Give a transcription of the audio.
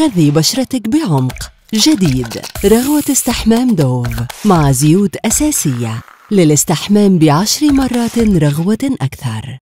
غذي بشرتك بعمق. جديد. رغوة استحمام دوف. مع زيوت أساسية. للاستحمام بعشر مرات رغوة أكثر.